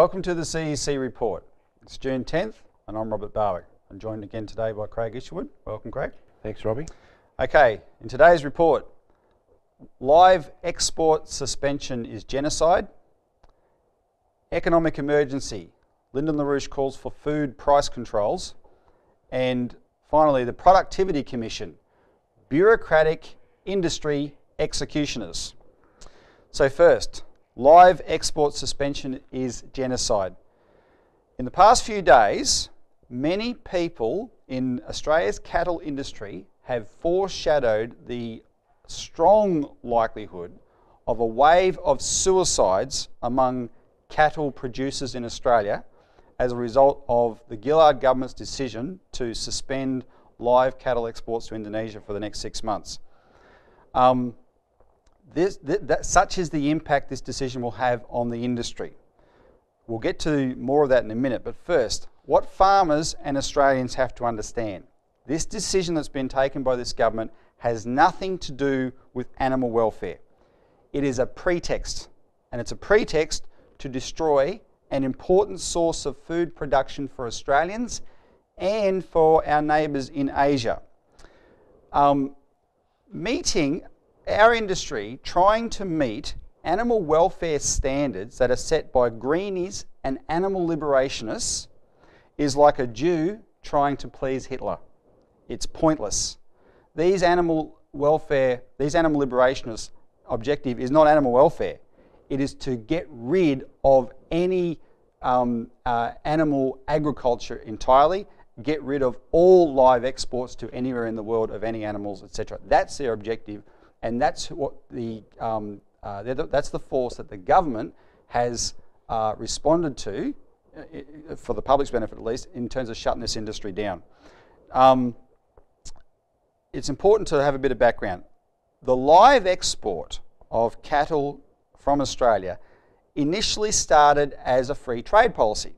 Welcome to the CEC report. It's June 10th, and I'm Robert Barwick. I'm joined again today by Craig Isherwood. Welcome, Craig. Thanks, Robbie. Okay, in today's report, live export suspension is genocide. Economic emergency. Lyndon LaRouche calls for food price controls. And finally, the Productivity Commission. Bureaucratic industry executioners. So, first, live export suspension is genocide. In the past few days, many people in Australia's cattle industry have foreshadowed the strong likelihood of a wave of suicides among cattle producers in Australia as a result of the Gillard government's decision to suspend live cattle exports to Indonesia for the next six months. Um, this, th- that, such is the impact this decision will have on the industry. We'll get to more of that in a minute, but first, what farmers and Australians have to understand this decision that's been taken by this government has nothing to do with animal welfare. It is a pretext, and it's a pretext to destroy an important source of food production for Australians and for our neighbours in Asia. Um, meeting our industry trying to meet animal welfare standards that are set by greenies and animal liberationists is like a Jew trying to please Hitler. It's pointless. These animal welfare, these animal liberationists' objective is not animal welfare. It is to get rid of any um, uh, animal agriculture entirely, get rid of all live exports to anywhere in the world of any animals, etc. That's their objective, and that's what the um, uh, that's the force that the government has uh, responded to, uh, for the public's benefit at least, in terms of shutting this industry down. Um, it's important to have a bit of background. The live export of cattle from Australia initially started as a free trade policy.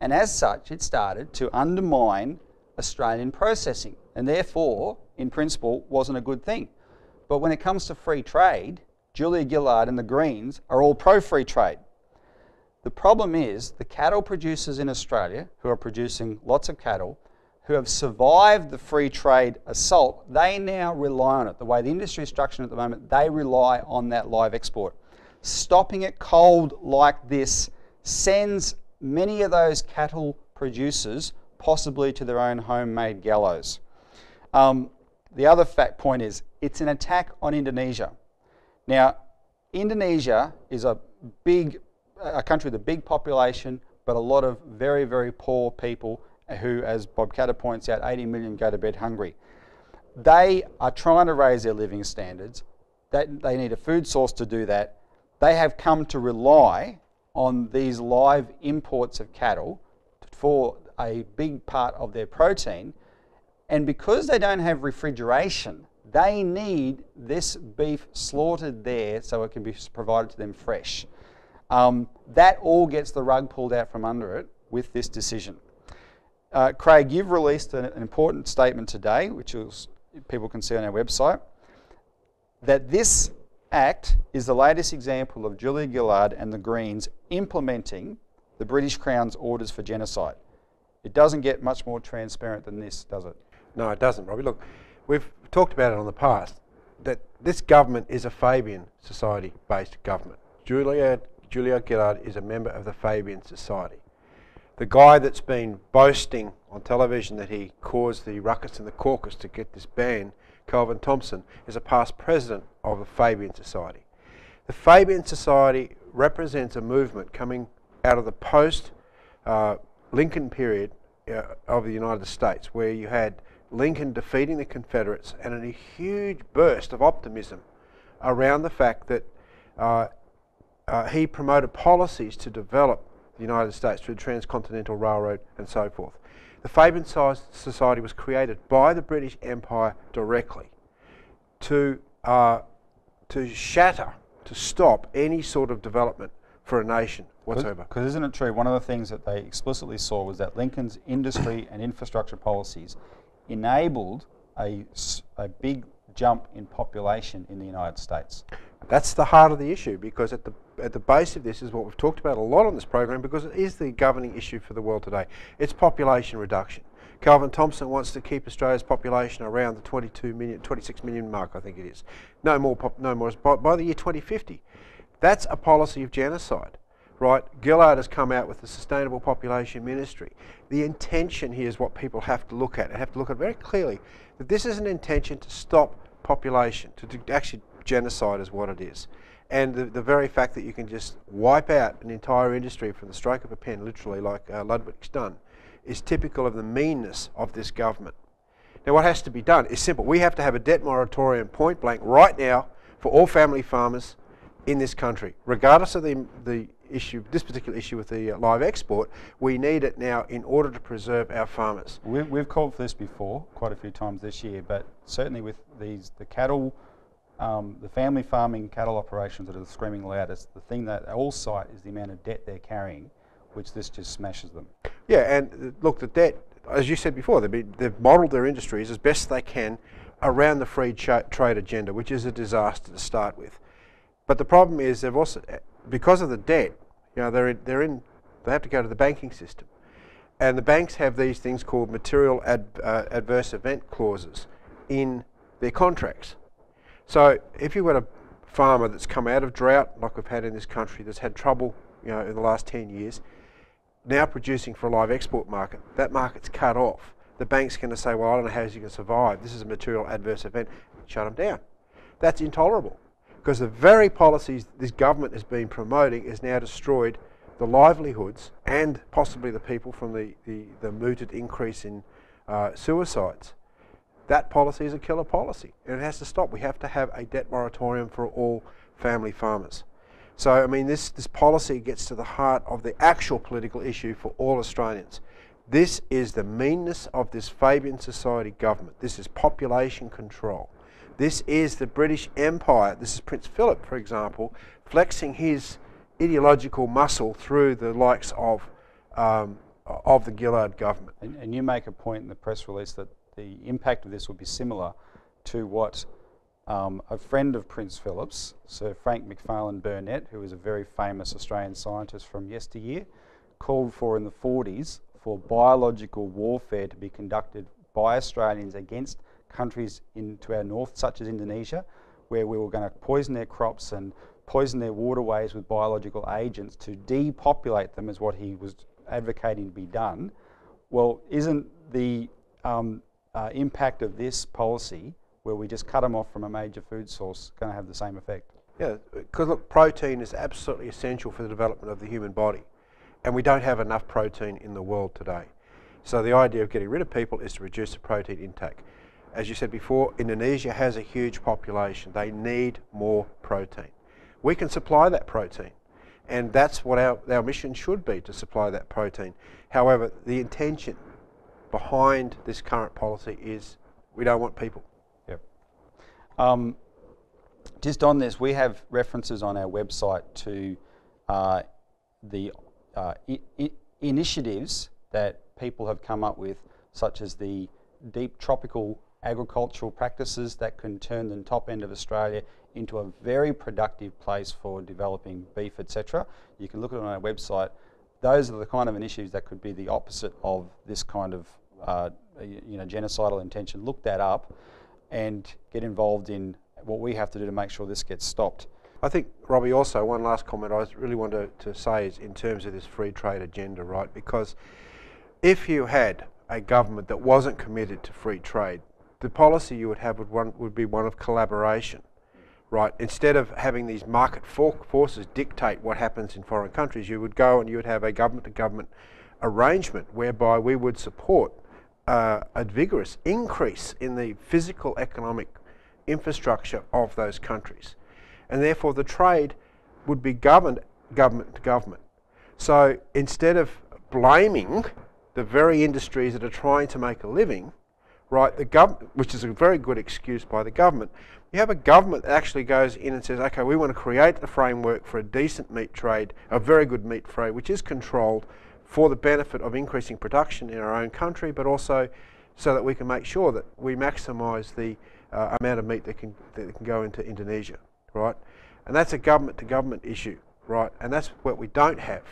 And as such, it started to undermine Australian processing and therefore, in principle, wasn't a good thing. But when it comes to free trade, Julia Gillard and the Greens are all pro free trade. The problem is the cattle producers in Australia, who are producing lots of cattle, who have survived the free trade assault, they now rely on it. The way the industry is structured at the moment, they rely on that live export. Stopping it cold like this sends many of those cattle producers possibly to their own homemade gallows. Um, the other fact point is it's an attack on Indonesia. Now, Indonesia is a big, a country with a big population, but a lot of very, very poor people who, as Bob Katter points out, 80 million go to bed hungry. They are trying to raise their living standards. They, they need a food source to do that. They have come to rely on these live imports of cattle for a big part of their protein. And because they don't have refrigeration, they need this beef slaughtered there so it can be provided to them fresh. Um, that all gets the rug pulled out from under it with this decision. Uh, Craig, you've released an, an important statement today, which is, people can see on our website, that this act is the latest example of Julia Gillard and the Greens implementing the British Crown's orders for genocide. It doesn't get much more transparent than this, does it? No, it doesn't, Robbie. Look, we've talked about it on the past that this government is a Fabian Society based government. Julia, Julia Gillard is a member of the Fabian Society the guy that's been boasting on television that he caused the ruckus in the caucus to get this ban, Kelvin Thomson, is a past president of the Fabian Society. The Fabian Society represents a movement coming out of the post uh, Lincoln period uh, of the United States, where you had Lincoln defeating the Confederates and a huge burst of optimism around the fact that uh, uh he promoted policies to develop the United States through the Transcontinental Railroad and so forth. The Fabian Society was created by the British Empire directly to, uh, to shatter, to stop any sort of development for a nation whatsoever. Because isn't it true, one of the things that they explicitly saw was that Lincoln's industry and infrastructure policies enabled a, a big jump in population in the United States. That's the heart of the issue because at the at the base of this is what we've talked about a lot on this program because it is the governing issue for the world today. It's population reduction. Kelvin Thomson wants to keep Australia's population around the 22 million, 26 million mark, I think it is. No more, no more by, by the year 2050. That's a policy of genocide, right? Gillard has come out with the Sustainable Population Ministry. The intention here is what people have to look at and have to look at very clearly that this is an intention to stop population, to, to actually genocide is what it is. And the, the very fact that you can just wipe out an entire industry from the stroke of a pen, literally, like uh, Ludwig's done, is typical of the meanness of this government. Now, what has to be done is simple. We have to have a debt moratorium point blank right now for all family farmers in this country, regardless of the, the issue, this particular issue with the uh, live export. We need it now in order to preserve our farmers. We've, we've called for this before, quite a few times this year, but certainly with these the cattle um, the family farming cattle operations that are screaming loudest, the thing that all cite is the amount of debt they're carrying, which this just smashes them. Yeah, and uh, look, the debt, as you said before, they've, they've modelled their industries as best they can around the free trade agenda, which is a disaster to start with. But the problem is they've also, because of the debt, you know, they're in, they're in, they have to go to the banking system. And the banks have these things called material ad, uh, adverse event clauses in their contracts. So if you've got a farmer that's come out of drought, like we've had in this country, that's had trouble, you know, in the last 10 years, now producing for a live export market, that market's cut off. The bank's going to say, well, I don't know how you can survive. This is a material adverse event. Shut them down. That's intolerable because the very policies this government has been promoting has now destroyed the livelihoods and possibly the people from the, the, the mooted increase in uh, suicides. That policy is a killer policy and it has to stop. We have to have a debt moratorium for all family farmers. So, I mean, this, this policy gets to the heart of the actual political issue for all Australians. This is the meanness of this Fabian Society government. This is population control. This is the British Empire. This is Prince Philip, for example, flexing his ideological muscle through the likes of, um, of the Gillard government. And, and you make a point in the press release that the impact of this would be similar to what um, a friend of Prince Philip's, Sir Frank Macfarlane Burnet, who is a very famous Australian scientist from yesteryear, called for in the 40s for biological warfare to be conducted by Australians against countries into our north, such as Indonesia, where we were going to poison their crops and poison their waterways with biological agents to depopulate them, is what he was advocating to be done. Well, isn't the um, uh, impact of this policy, where we just cut them off from a major food source, going to have the same effect. Yeah, because look, protein is absolutely essential for the development of the human body, and we don't have enough protein in the world today. So the idea of getting rid of people is to reduce the protein intake. As you said before, Indonesia has a huge population. They need more protein. We can supply that protein, and that's what our, our mission should be, to supply that protein. However, the intention behind this current policy is we don't want people. Yep. Um, just on this, we have references on our website to uh, the uh, initiatives that people have come up with, such as the deep tropical agricultural practices that can turn the top end of Australia into a very productive place for developing beef, etc. You can look at it on our website those are the kind of initiatives that could be the opposite of this kind of uh, you know genocidal intention. Look that up and get involved in what we have to do to make sure this gets stopped. I think, Robbie, also one last comment I really want to, to say is in terms of this free trade agenda, right? Because if you had a government that wasn't committed to free trade, the policy you would have would, one, would be one of collaboration right? Instead of having these market for forces dictate what happens in foreign countries, you would go and you would have a government-to-government arrangement whereby we would support uh, a vigorous increase in the physical economic infrastructure of those countries. And therefore the trade would be governed government to government. So instead of blaming the very industries that are trying to make a living, right, the government, which is a very good excuse by the government, you have a government that actually goes in and says, okay, we want to create the framework for a decent meat trade, a very good meat trade, which is controlled for the benefit of increasing production in our own country, but also so that we can make sure that we maximise the uh, amount of meat that can, that can go into Indonesia, right? And that's a government to government issue, right? And that's what we don't have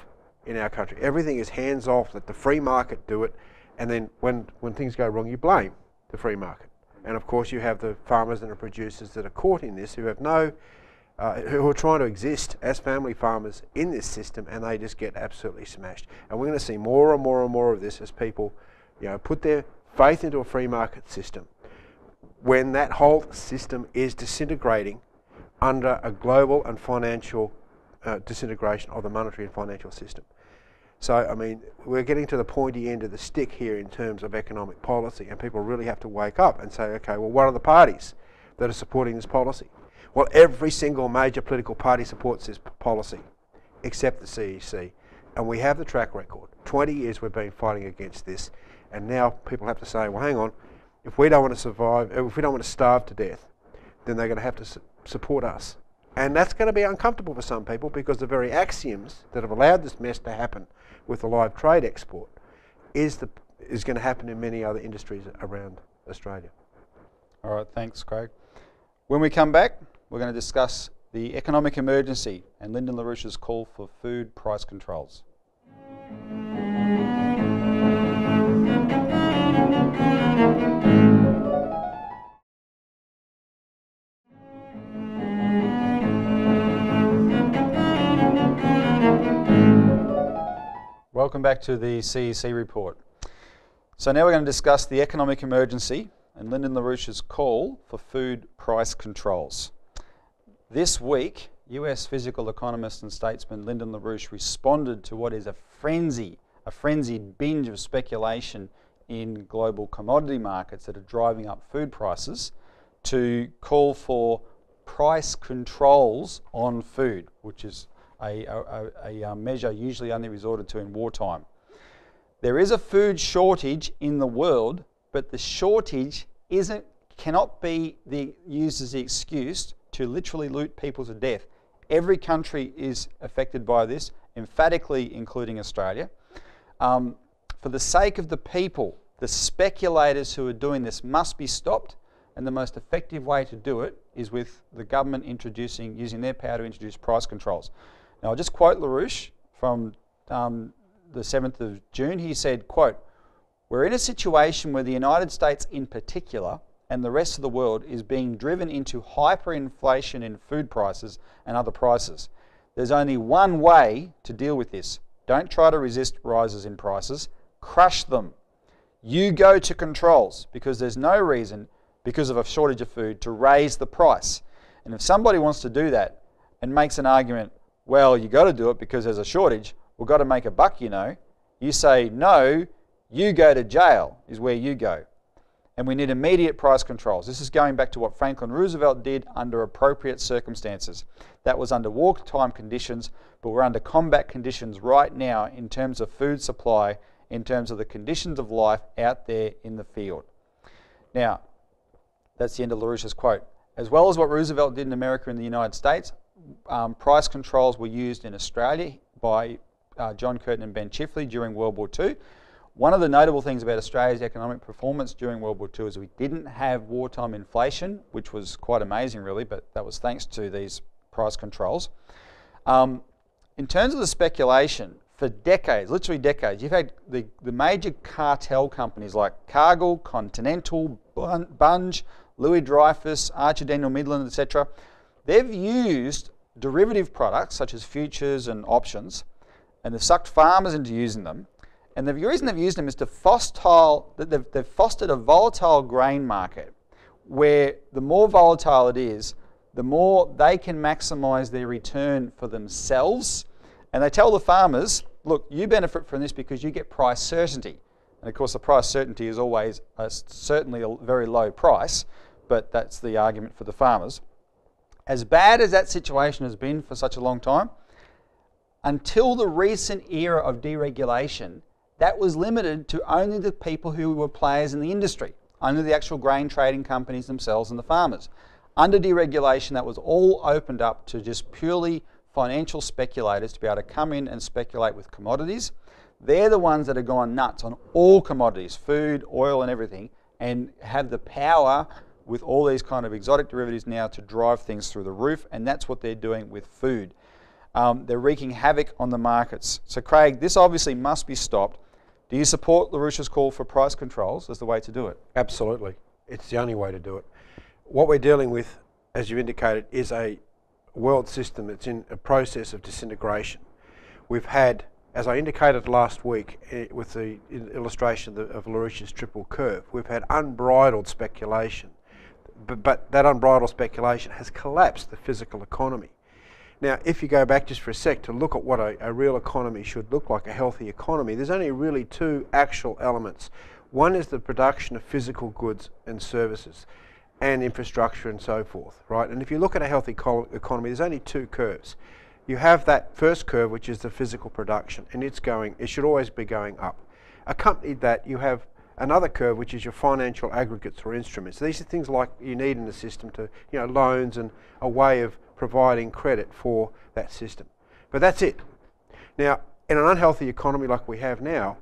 in our country. Everything is hands off, let the free market do it, and then when, when things go wrong, you blame the free market. And of course, you have the farmers and the producers that are caught in this who have no, uh, who are trying to exist as family farmers in this system, and they just get absolutely smashed. And we're going to see more and more and more of this as people, you know, put their faith into a free market system. When that whole system is disintegrating under a global and financial uh, disintegration of the monetary and financial system. So, I mean, we're getting to the pointy end of the stick here in terms of economic policy, and people really have to wake up and say, okay, well, what are the parties that are supporting this policy? Well, every single major political party supports this policy, except the CEC. And we have the track record. 20 years we've been fighting against this, and now people have to say, well, hang on, if we don't want to survive, uh, if we don't want to starve to death, then they're going to have to su support us. And that's going to be uncomfortable for some people because the very axioms that have allowed this mess to happen with the live trade export is, the, is going to happen in many other industries around Australia. All right, thanks, Craig. When we come back, we're going to discuss the economic emergency and Lyndon LaRouche's call for food price controls. Welcome back to the CEC report. So now we're going to discuss the economic emergency and Lyndon LaRouche's call for food price controls. This week, US physical economist and statesman Lyndon LaRouche responded to what is a frenzy, a frenzied binge of speculation in global commodity markets that are driving up food prices to call for price controls on food, which is a, a, a, a measure usually only resorted to in wartime. There is a food shortage in the world, but the shortage isn't, cannot be the, used as the excuse to literally loot people to death. Every country is affected by this, emphatically including Australia. Um, for the sake of the people, the speculators who are doing this must be stopped, and the most effective way to do it is with the government introducing, using their power to introduce price controls. Now, I'll just quote LaRouche from um, the 7th of June. He said, quote, we're in a situation where the United States in particular and the rest of the world is being driven into hyperinflation in food prices and other prices. There's only one way to deal with this. Don't try to resist rises in prices, crush them. You go to controls because there's no reason, because of a shortage of food, to raise the price. And if somebody wants to do that and makes an argument, well, you've got to do it because there's a shortage. We've got to make a buck, you know. You say, no, you go to jail, is where you go. And we need immediate price controls. This is going back to what Franklin Roosevelt did under appropriate circumstances. That was under wartime conditions, but we're under combat conditions right now in terms of food supply, in terms of the conditions of life out there in the field. Now, that's the end of LaRouche's quote. As well as what Roosevelt did in America and the United States, um, price controls were used in Australia by uh, John Curtin and Ben Chifley during World War II. One of the notable things about Australia's economic performance during World War II is we didn't have wartime inflation, which was quite amazing, really, but that was thanks to these price controls. Um, in terms of the speculation, for decades, literally decades, you've had the, the major cartel companies like Cargill, Continental, Bunge, Louis Dreyfus, Archer Daniel Midland, etc. They've used derivative products such as futures and options, and they've sucked farmers into using them. And the reason they've used them is to foster, they've, they've fostered a volatile grain market where the more volatile it is, the more they can maximize their return for themselves. And they tell the farmers, look, you benefit from this because you get price certainty. And of course, the price certainty is always a, certainly a very low price, but that's the argument for the farmers. As bad as that situation has been for such a long time, until the recent era of deregulation, that was limited to only the people who were players in the industry, only the actual grain trading companies themselves and the farmers. Under deregulation, that was all opened up to just purely financial speculators to be able to come in and speculate with commodities. They're the ones that have gone nuts on all commodities, food, oil, and everything, and have the power with all these kind of exotic derivatives now to drive things through the roof, and that's what they're doing with food. Um, they're wreaking havoc on the markets. So, Craig, this obviously must be stopped. Do you support LaRouche's call for price controls as the way to do it? Absolutely. It's the only way to do it. What we're dealing with, as you indicated, is a world system that's in a process of disintegration. We've had, as I indicated last week eh, with the illustration of, of LaRouche's triple curve, we've had unbridled speculation. But, but that unbridled speculation has collapsed the physical economy. Now, if you go back just for a sec to look at what a, a, real economy should look like, a healthy economy, there's only really two actual elements. One is the production of physical goods and services and infrastructure and so forth, right? And if you look at a healthy economy, there's only two curves. You have that first curve, which is the physical production, and it's going, it should always be going up. Accompanied that, you have another curve, which is your financial aggregates or instruments. These are things like you need in the system to, you know, loans and a way of providing credit for that system. But that's it. Now, in an unhealthy economy like we have now,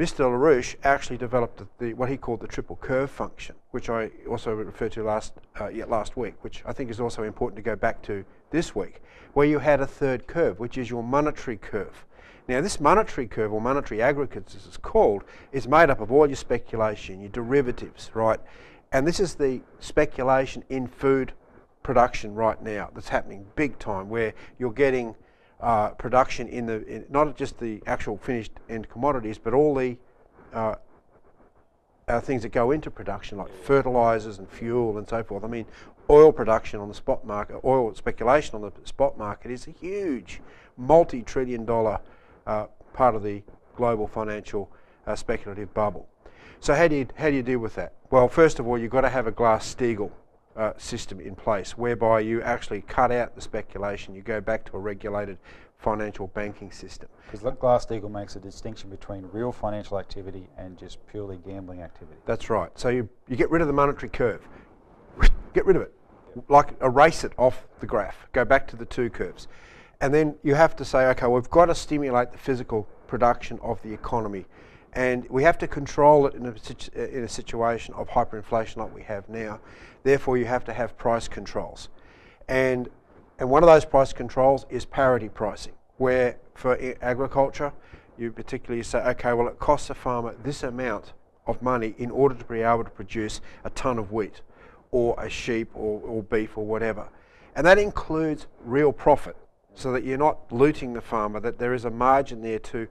Mr. LaRouche actually developed the, the, what he called the triple curve function, which I also referred to last, uh, yeah, last week, which I think is also important to go back to this week, where you had a third curve, which is your monetary curve. Now, this monetary curve, or monetary aggregates as it's called, is made up of all your speculation, your derivatives, right? And this is the speculation in food production right now that's happening big time, where you're getting uh, production in the in not just the actual finished end commodities, but all the uh, uh, things that go into production, like fertilizers and fuel and so forth. I mean, oil production on the spot market, oil speculation on the spot market is a huge, multi-trillion dollar uh, part of the global financial uh, speculative bubble. So how do you how do you deal with that? Well, first of all, you've got to have a Glass-Steagall uh, system in place whereby you actually cut out the speculation, you go back to a regulated financial banking system. Because Glass-Steagall makes a distinction between real financial activity and just purely gambling activity. That's right. So you, you get rid of the monetary curve. Get rid of it. Like erase it off the graph. Go back to the two curves. And then you have to say, okay, we've got to stimulate the physical production of the economy and we have to control it in a, uh, in a situation of hyperinflation like we have now. Therefore, you have to have price controls. And, and one of those price controls is parity pricing, where for agriculture, you particularly say, okay, well, it costs a farmer this amount of money in order to be able to produce a ton of wheat or a sheep or, or beef or whatever. And that includes real profit so that you're not looting the farmer, that there is a margin there to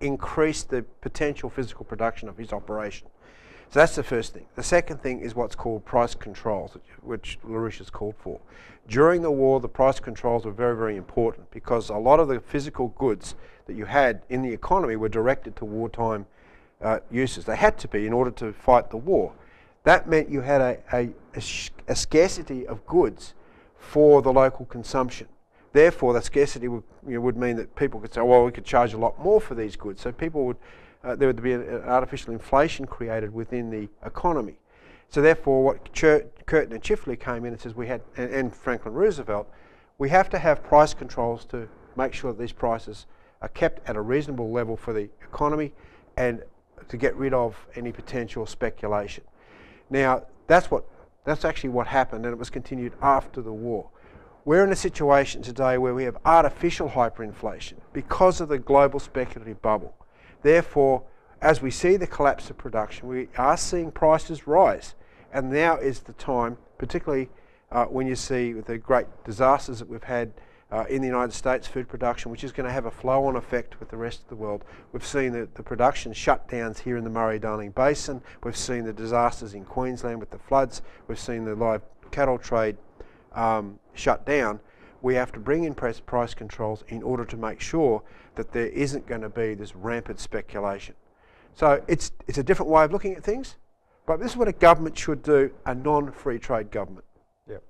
increase the potential physical production of his operation. So that's the first thing. The second thing is what's called price controls, which LaRouche has called for. During the war, the price controls were very, very important because a lot of the physical goods that you had in the economy were directed to wartime uh, uses. They had to be in order to fight the war. That meant you had a, a, a, a scarcity of goods for the local consumption. Therefore, the scarcity would, you know, would mean that people could say, well, we could charge a lot more for these goods. So people would, uh, there would be an artificial inflation created within the economy. So therefore, what Chur Curtin and Chifley came in and says we had, and, and Franklin Roosevelt, we have to have price controls to make sure that these prices are kept at a reasonable level for the economy and to get rid of any potential speculation. Now, that's what that's actually what happened, and it was continued after the war. We're in a situation today where we have artificial hyperinflation because of the global speculative bubble. Therefore, as we see the collapse of production, we are seeing prices rise. And now is the time, particularly uh, when you see the great disasters that we've had uh, in the United States, food production, which is going to have a flow on effect with the rest of the world. We've seen the, the production shutdowns here in the Murray Darling Basin. We've seen the disasters in Queensland with the floods. We've seen the live cattle trade um, shut down, we have to bring in price, price controls in order to make sure that there isn't going to be this rampant speculation. So it's, it's a different way of looking at things, but this is what a government should do, a non-free trade government. Yep.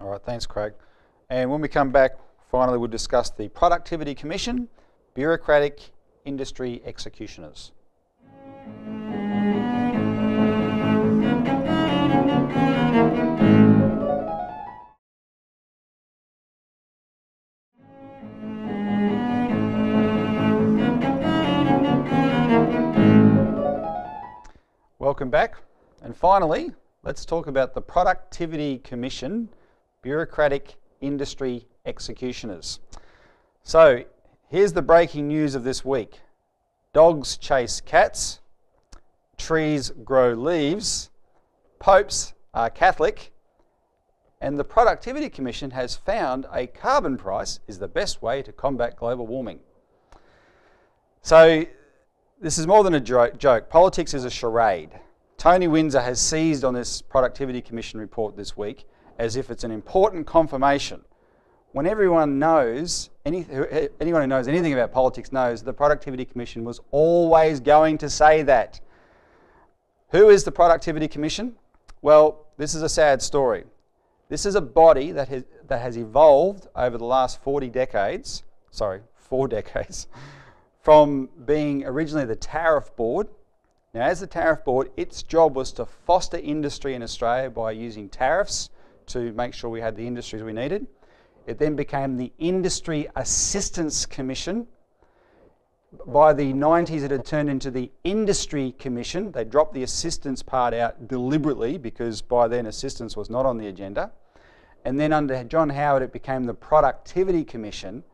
All right, thanks, Craig. And when we come back, finally we'll discuss the Productivity Commission, bureaucratic industry executioners. Welcome back. And finally, let's talk about the Productivity Commission, bureaucratic industry executioners. So here's the breaking news of this week dogs chase cats, trees grow leaves, popes are Catholic, and the Productivity Commission has found a carbon price is the best way to combat global warming. So, this is more than a joke. Politics is a charade. Tony Windsor has seized on this Productivity Commission report this week as if it's an important confirmation. When everyone knows, any, anyone who knows anything about politics knows the Productivity Commission was always going to say that. Who is the Productivity Commission? Well, this is a sad story. This is a body that has, that has evolved over the last 40 decades, sorry, four decades, from being originally the Tariff Board. Now, as the Tariff Board, its job was to foster industry in Australia by using tariffs to make sure we had the industries we needed. It then became the Industry Assistance Commission. By the 90s, it had turned into the Industry Commission. They dropped the assistance part out deliberately because by then assistance was not on the agenda. And then under John Howard, it became the Productivity Commission.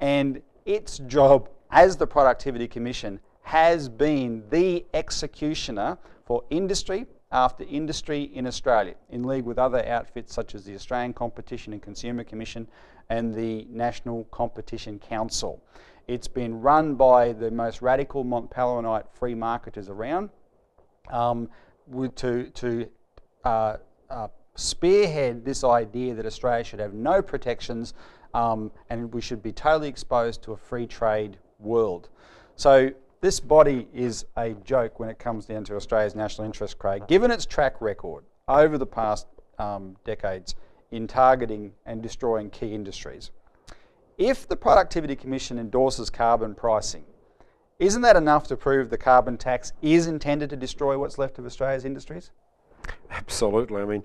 And its job as the Productivity Commission has been the executioner for industry after industry in Australia, in league with other outfits such as the Australian Competition and Consumer Commission and the National Competition Council. It's been run by the most radical Mont Pelerinite free marketers around um, to, to uh, uh, spearhead this idea that Australia should have no protections um, and we should be totally exposed to a free trade world. So this body is a joke when it comes down to Australia's national interest, Craig, given its track record over the past um, decades in targeting and destroying key industries. If the Productivity Commission endorses carbon pricing, isn't that enough to prove the carbon tax is intended to destroy what's left of Australia's industries? Absolutely. I mean,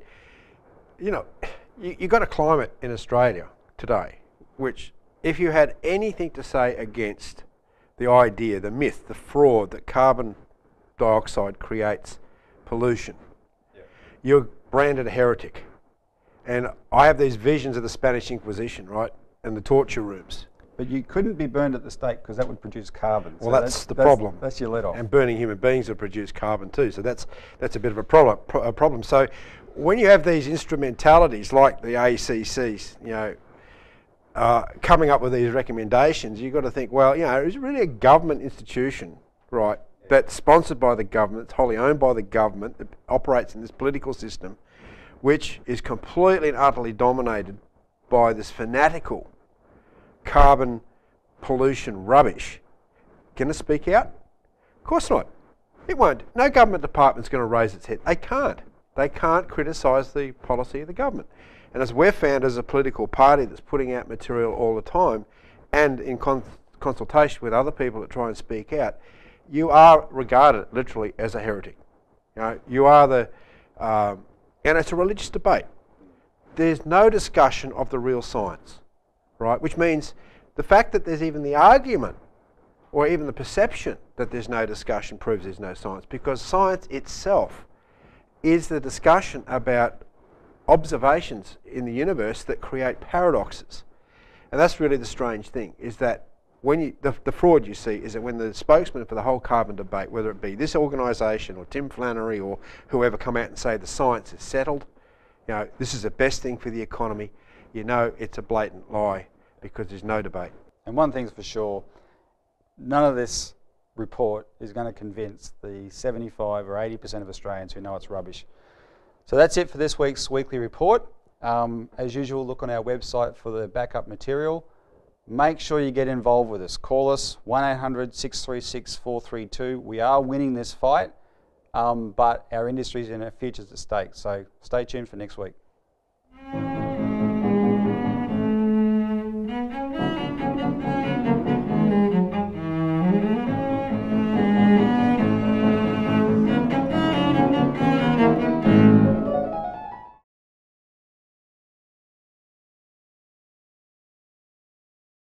you know, you, you've got a climate in Australia today which, if you had anything to say against the idea, the myth, the fraud that carbon dioxide creates pollution, yeah. you're branded a heretic. And I have these visions of the Spanish Inquisition, right, and the torture rooms. But you couldn't be burned at the stake because that would produce carbon. Well, so that's, that's, the that's, problem. That's your let off. And burning human beings would produce carbon too. So that's that's a bit of a problem. Pro- a problem. So when you have these instrumentalities like the ACCs, you know, uh, coming up with these recommendations, you've got to think, well, you know, it's really a government institution, right, that's sponsored by the government, it's wholly owned by the government, that operates in this political system, which is completely and utterly dominated by this fanatical carbon pollution rubbish. Going to speak out? Of course not. It won't. No government department's going to raise its head. They can't. They can't criticise the policy of the government. And as we're found as a political party that's putting out material all the time and in con consultation with other people that try and speak out, you are regarded literally as a heretic. You, know, you are the, um, and it's a religious debate. There's no discussion of the real science, right? Which means the fact that there's even the argument or even the perception that there's no discussion proves there's no science because science itself is the discussion about observations in the universe that create paradoxes. And that's really the strange thing, is that when you, the, the fraud you see is that when the spokesman for the whole carbon debate, whether it be this organisation or Tim Flannery or whoever come out and say the science is settled, you know, this is the best thing for the economy, you know it's a blatant lie because there's no debate. And one thing's for sure, none of this report is going to convince the 75 or 80% of Australians who know it's rubbish. So that's it for this week's weekly report. Um, as usual, look on our website for the backup material. Make sure you get involved with us. Call us 1 800 636 432. We are winning this fight, um, but our industry is in a future's at stake. So stay tuned for next week.